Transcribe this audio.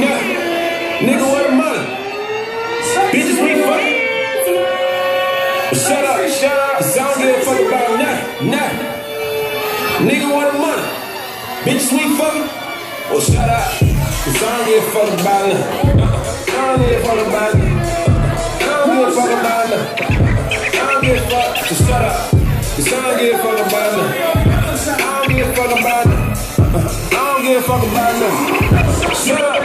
nothing. Nigga, where the money? Bitches, we fucking. Shut up, shut up. Cause I don't give a fuck about nothing, nothing. Nigga, where the money? Bitches, we fucking. Well, shut up. Cause uh-uh. I don't give a fuck about nothing. I don't give a fuck about nothing. I don't give a fuck about nothing. I don't give a fuck. So shut up. Cause I don't give a fuck about nothing. I don't give a fuck about nothing. Uh-huh. I don't give a fuck about nothing. Shut up.